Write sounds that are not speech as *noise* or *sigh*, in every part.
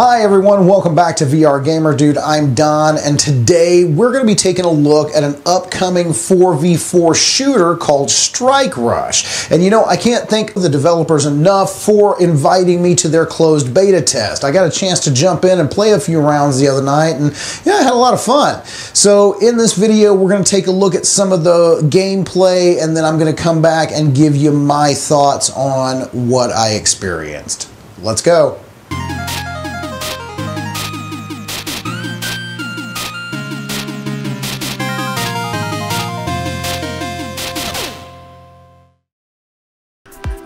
Hi everyone, welcome back to VR Gamer Dude. I'm Don, and today we're going to be taking a look at an upcoming 4v4 shooter called Strike Rush. And you know, I can't thank the developers enough for inviting me to their closed beta test. I got a chance to jump in and play a few rounds the other night, and yeah, I had a lot of fun. So in this video, we're going to take a look at some of the gameplay, and then I'm going to come back and give you my thoughts on what I experienced. Let's go.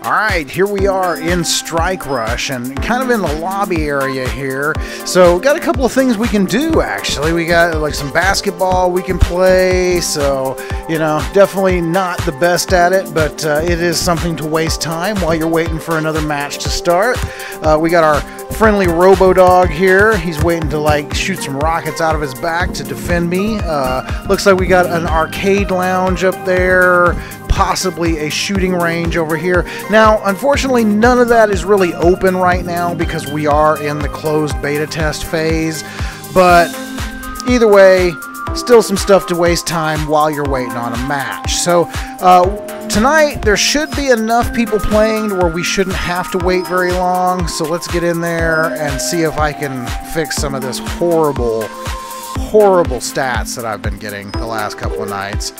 All right, here we are in Strike Rush and kind of in the lobby area here. So, got a couple of things we can do actually. We got like some basketball we can play. So, you know, definitely not the best at it, but uh, it is something to waste time while you're waiting for another match to start. Uh, we got our friendly Robo Dog here. He's waiting to like shoot some rockets out of his back to defend me. Uh, looks like we got an arcade lounge up there possibly a shooting range over here. Now, unfortunately, none of that is really open right now because we are in the closed beta test phase. But either way, still some stuff to waste time while you're waiting on a match. So, uh, tonight there should be enough people playing to where we shouldn't have to wait very long. So, let's get in there and see if I can fix some of this horrible, horrible stats that I've been getting the last couple of nights.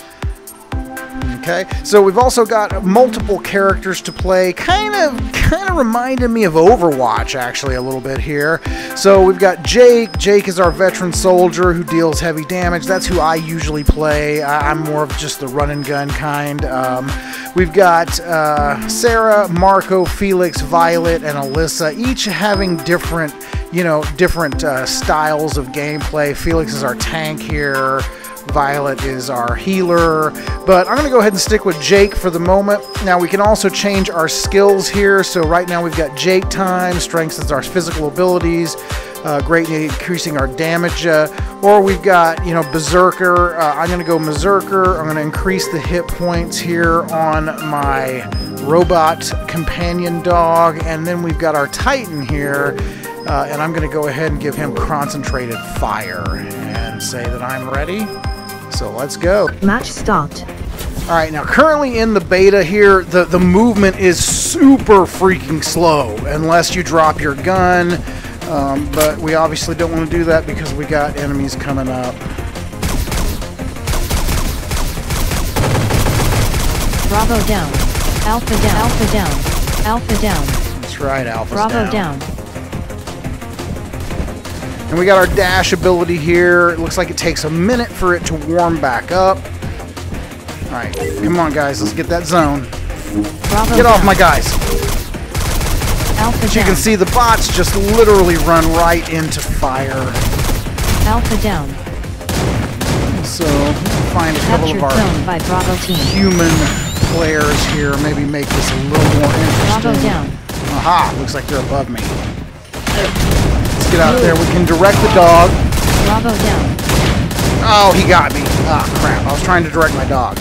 Okay, so we've also got multiple characters to play. Kind of, kind of reminded me of Overwatch actually a little bit here. So we've got Jake. Jake is our veteran soldier who deals heavy damage. That's who I usually play. I'm more of just the run and gun kind. Um, we've got uh, Sarah, Marco, Felix, Violet, and Alyssa, each having different, you know, different uh, styles of gameplay. Felix is our tank here. Violet is our healer, but I'm going to go ahead and stick with Jake for the moment. Now we can also change our skills here. So right now we've got Jake time, strengthens our physical abilities, uh, greatly increasing our damage. Uh, or we've got, you know, Berserker. Uh, I'm going to go Berserker. I'm going to increase the hit points here on my robot companion dog. And then we've got our Titan here. Uh, and I'm going to go ahead and give him concentrated fire and say that I'm ready. So let's go. Match start. All right, now currently in the beta here, the, the movement is super freaking slow unless you drop your gun. Um, but we obviously don't want to do that because we got enemies coming up. Bravo down. Alpha down. Alpha down. Alpha down. That's right, Alpha's Bravo down. Down. And we got our dash ability here. It looks like it takes a minute for it to warm back up. All right, come on, guys. Let's get that zone. Bravo Get down. off my guys. Alpha As you can see, the bots just literally run right into fire. Alpha down. So, find a couple Captured of our by Bravo team. human players here. Maybe make this a little more interesting. Bravo down. Aha! Looks like they're above me. Get out there. We can direct the dog. Bravo down. Oh, he got me. Ah, crap. I was trying to direct my dog.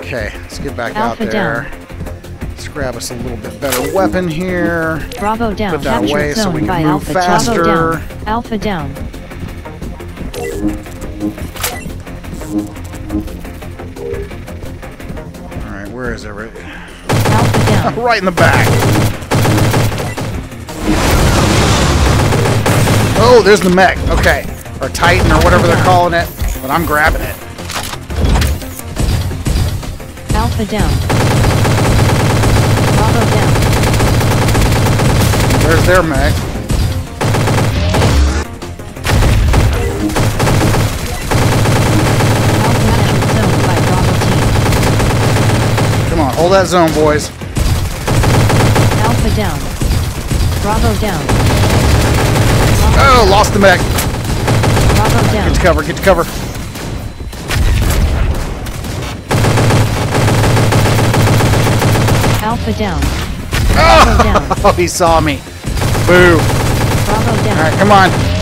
Okay, let's get back Alpha out there. Let's grab us a little bit better weapon here. Bravo down. Put that Captured away so we can move Alpha. faster. Bravo down. Alpha down. Alright, where is it? Right, Alpha down. *laughs* right in the back. Oh, there's the mech. Okay. Or Titan or whatever they're calling it. But I'm grabbing it. Alpha down. Bravo down. There's their mech. Alpha captured zone by Bravo team. Come on, hold that zone, boys. Alpha down. Bravo down. Oh, lost the mech. Bravo down. Get to cover, get to cover. Alpha down. Ah! Bravo down. *laughs* Oh, he saw me. Boo. Bravo down. All right, come on.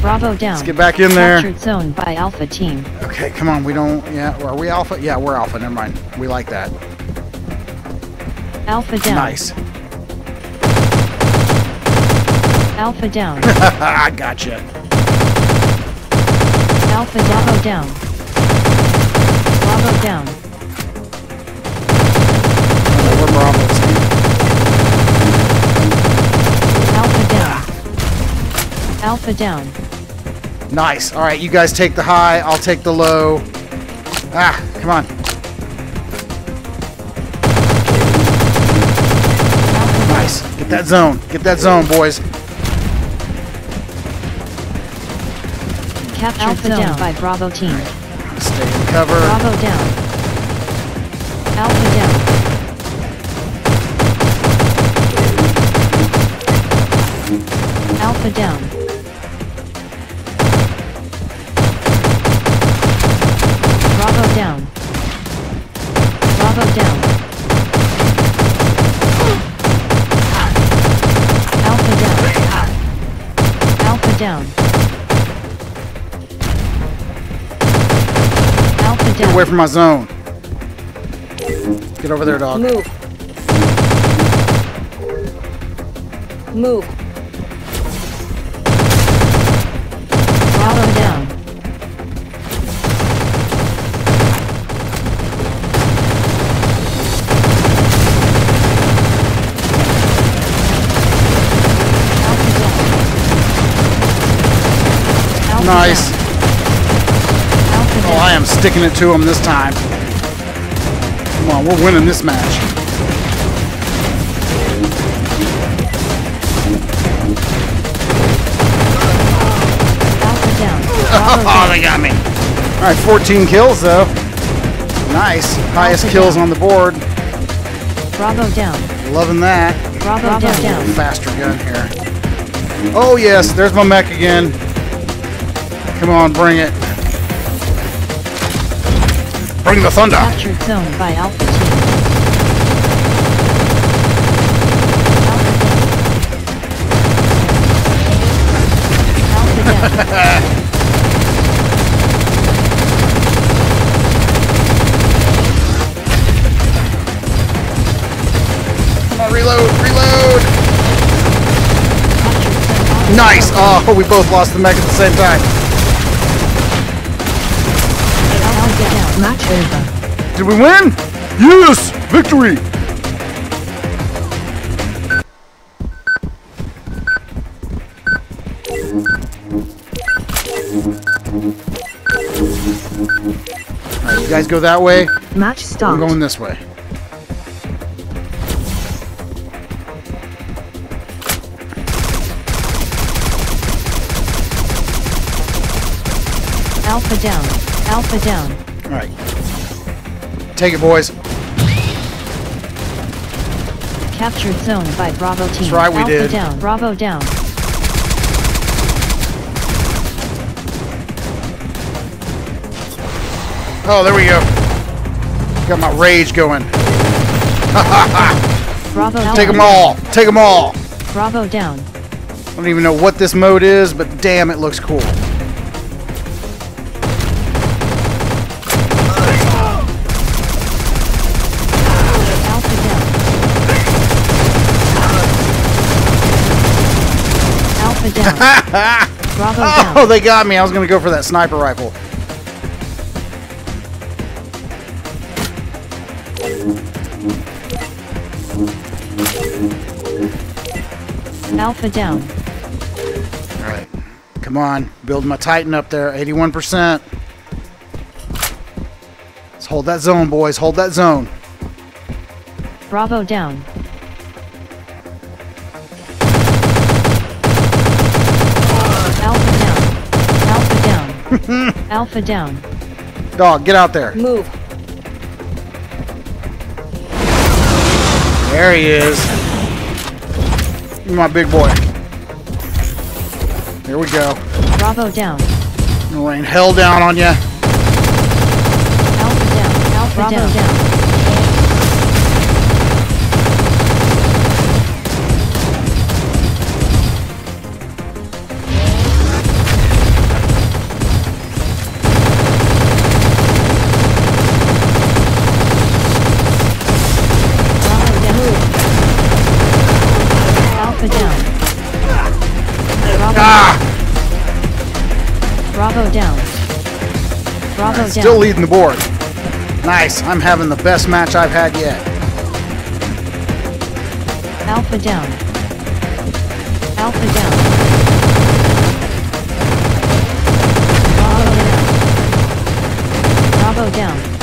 Bravo down. Let's get back in there. Captured zone by Alpha team. Okay, come on. We don't. Yeah, are we alpha? Yeah, we're alpha. Never mind. We like that. Alpha down. Nice. Alpha down. *laughs* I gotcha. Alpha Bravo down. Bravo down. We're Bravos. Alpha down. Alpha down. Nice. All right, you guys take the high. I'll take the low. Ah, come on. Nice. Get that zone. Get that zone, boys. Captured Alpha zone down by Bravo team. Stay in cover. Bravo down. Alpha down. Alpha down. Bravo down. Bravo down. Alpha down. Alpha down. Away from my zone. Get over there, dog. Move. Move. Bravo down. Alpha down. Alpha Nice. Down. Alpha down. I am sticking it to him this time. Come on, we're winning this match. Alpha down. Oh, *laughs* they got me. All right, 14 kills though. Nice. Highest Alpha kills down. on the board. Bravo down. Loving that. Bravo, down. Faster gun here. Oh yes, there's my mech again. Come on, bring it. Bring the thunder. Captured zone by Alpha team. Alpha. Alpha. Come on, reload, reload. Nice. Oh, we both lost the mech at the same time. Alpha down. Match over. Did we win? Yes, victory. All right, you guys go that way. Match stop. I'm going this way. Alpha down. Alpha down. All right. Take it, boys. Captured zone by Bravo team. That's right, we Alpha did. down. Bravo down. Oh, there we go. Got my rage going. Bravo *laughs* down. Take them all. Take them all. Bravo down. I don't even know what this mode is, but damn, it looks cool. Alpha down. Alpha *laughs* Oh, down. Bravo down. Oh, they got me. I was going to go for that sniper rifle. Alpha down. All right. Come on. Build my Titan up there. 81%. Let's hold that zone, boys. Hold that zone. Bravo down. Alpha down. Dog, get out there. Move. There he is. My big boy. Here we go. Bravo down. Gonna rain hell down on you. Alpha down. Alpha Bravo down. down. Down. Alpha down. Still leading the board. Nice. I'm having the best match I've had yet. Alpha down. Alpha down. Bravo down. Bravo down.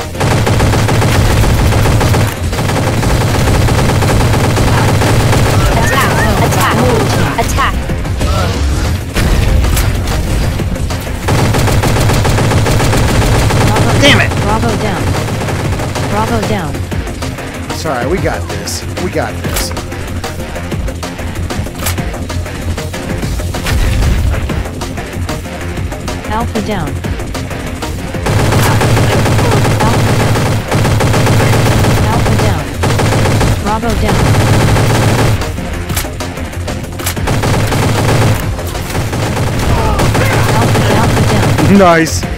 It's alright. We got this. We got this. Alpha down. Alpha down. Alpha down. Bravo down. Alpha, alpha down. Nice.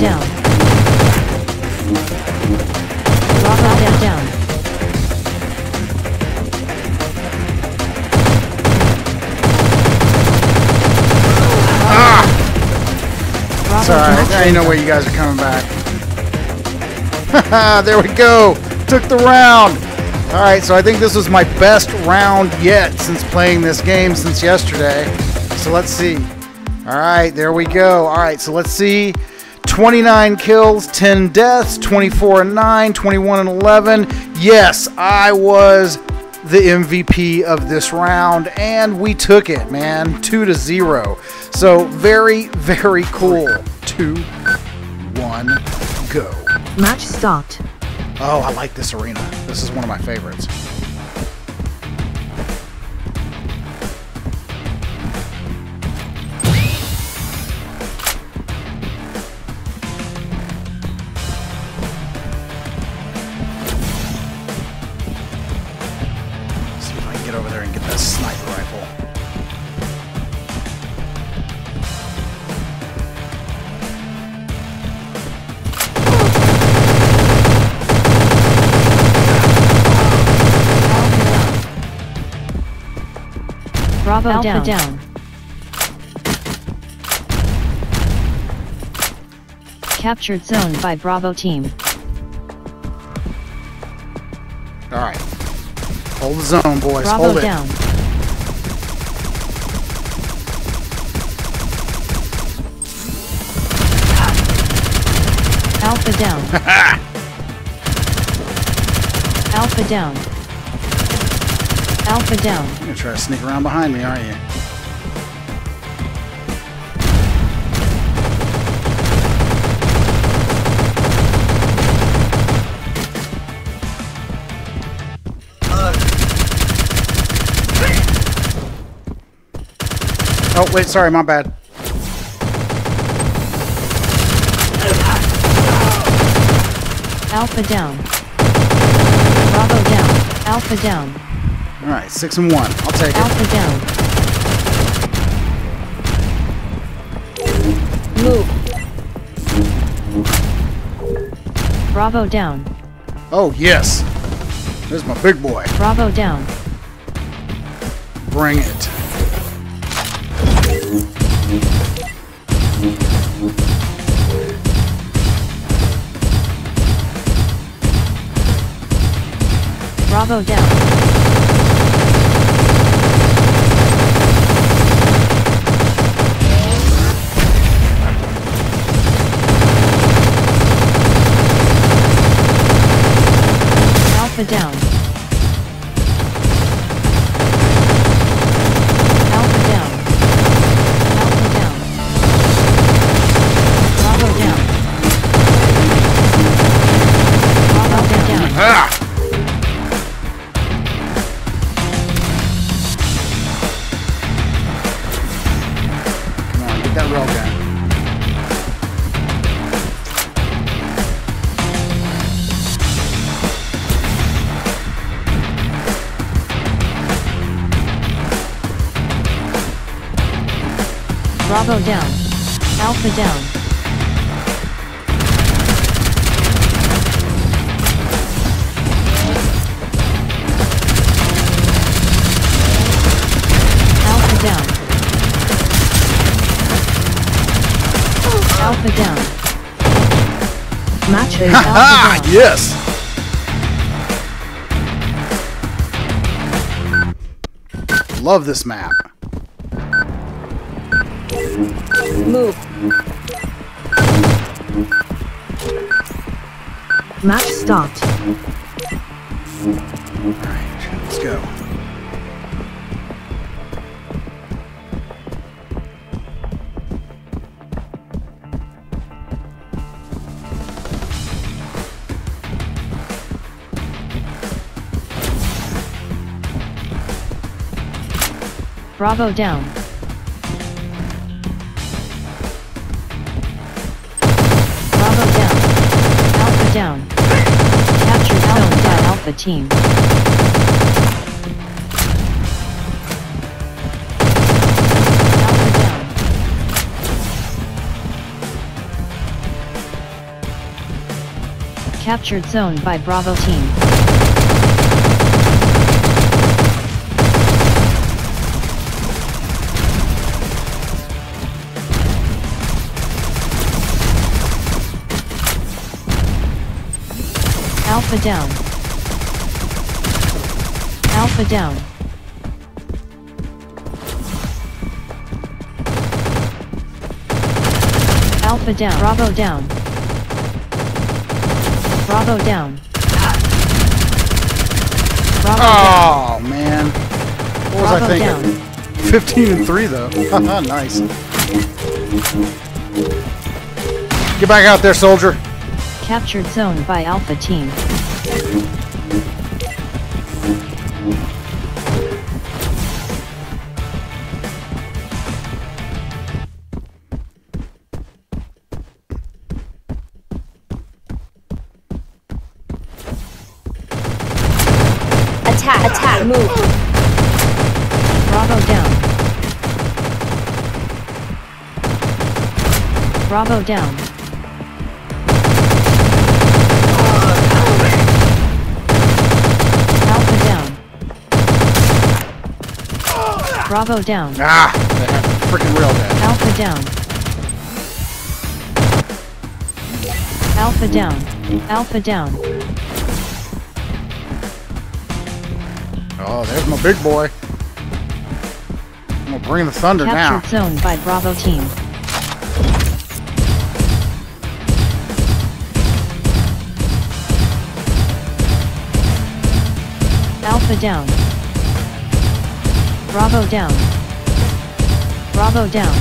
Down. Bravo down. down. Bravo It's alright. down. There ain't no way you guys are coming back. *laughs* there we go. Took the round. Alright, so I think this was my best round yet since playing this game since yesterday. So let's see. Alright, there we go. Alright, so let's see. 29 kills, 10 deaths, 24 and 9, 21 and 11. Yes, I was the MVP of this round, and we took it, man, two to zero. So very, very cool. Two, one, go. Match start. Oh, I like this arena. This is one of my favorites. Bravo Alpha down. down. Captured zone by Bravo team. All right. Hold the zone, boys. Bravo Hold it. down. Alpha down. *laughs* Alpha down. Alpha down. You're gonna try to sneak around behind me, aren't you? Oh, wait, sorry, my bad. Alpha down. Bravo down. Alpha down. All right, six and one. I'll take it. Alpha down. Move. Bravo down. Oh, yes. There's my big boy. Bravo down. Bring it. Bravo down. Alpha down. down. Alpha down. Alpha down. Alpha down. Match is alpha down. Yes! Love this map. Move. Match start. Alright, let's go. Bravo down. Alpha team. Captured zone by Bravo team. Alpha down. Alpha down. Alpha down. Bravo down. Bravo down. Bravo oh, down. Oh, man. What was I thinking? down. 15 and 3, though. *laughs* nice. Get back out there, soldier. Captured zone by Alpha team. Move. Bravo down. Bravo down. Alpha down. Bravo down. Ah, they have freaking railgun. Alpha down. Alpha down. Alpha down. Oh, there's my big boy. I'm gonna bring the thunder now. Captured zone by Bravo team. Alpha down. Bravo down. Bravo down.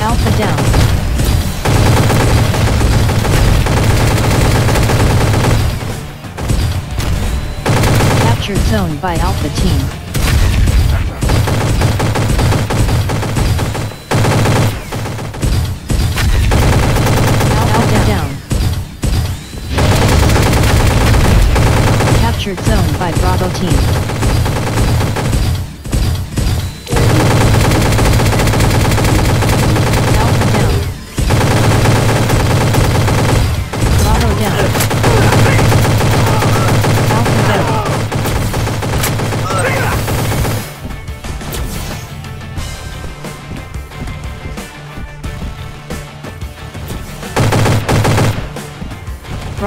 Alpha down. Captured zone by Alpha team. Alpha down. Captured zone by Bravo team.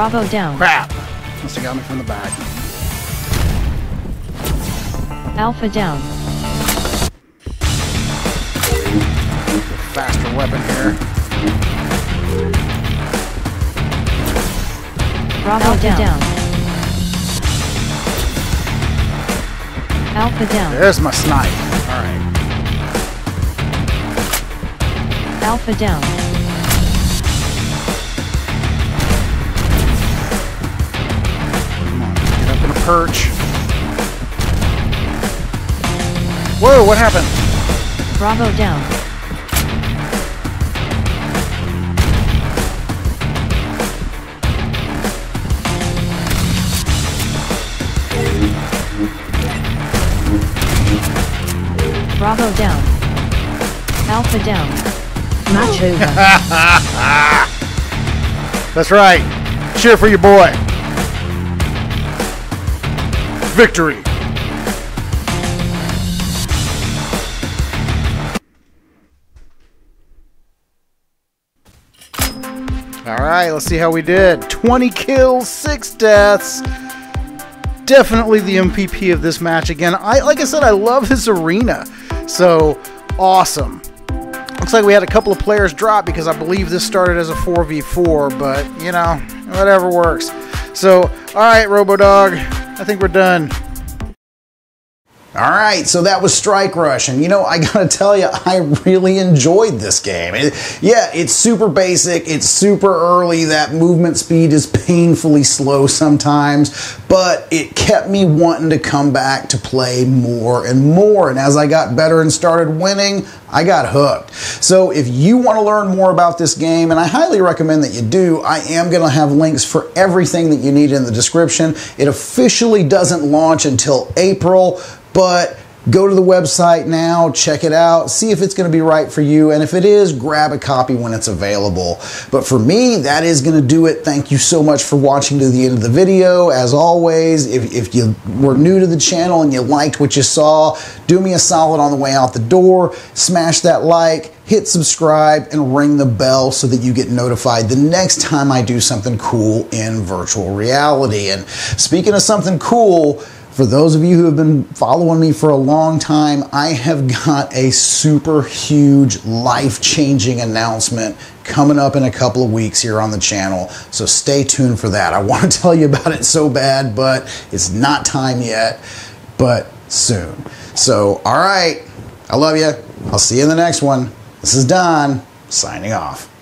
Bravo down. Crap. Must have got me from the back. Alpha down. Faster weapon here. Bravo Alpha down. down. Alpha down. There's my snipe. Alright. Alpha down. Perch. Whoa, what happened? Bravo down. Bravo down. Alpha down. Match over. *laughs* That's right. Cheer for your boy. Victory. All right, let's see how we did. 20 kills, 6 deaths. Definitely the MVP of this match again. I like I said I love this arena. So, awesome. Looks like we had a couple of players drop because I believe this started as a 4v4, but you know, whatever works. So, all right, RoboDog, I think we're done. All right, so that was Strike Rush, and you know, I *laughs* gotta tell you, I really enjoyed this game. It, yeah, it's super basic, it's super early, that movement speed is painfully slow sometimes, but it kept me wanting to come back to play more and more. And as I got better and started winning, I got hooked. So if you want to learn more about this game, and I highly recommend that you do, I am going to have links for everything that you need in the description. It officially doesn't launch until April, but go to the website now, check it out, see if it's going to be right for you, and if it is, grab a copy when it's available. But for me, that is going to do it. Thank you so much for watching to the end of the video. As always, if, if you were new to the channel and you liked what you saw, do me a solid on the way out the door, smash that like, hit subscribe, and ring the bell so that you get notified the next time I do something cool in virtual reality. And speaking of something cool, for those of you who have been following me for a long time, I have got a super huge life changing announcement coming up in a couple of weeks here on the channel. So stay tuned for that. I *laughs* want to tell you about it so bad, but it's not time yet, but soon. So, all right. I love you. I'll see you in the next one. This is Don signing off.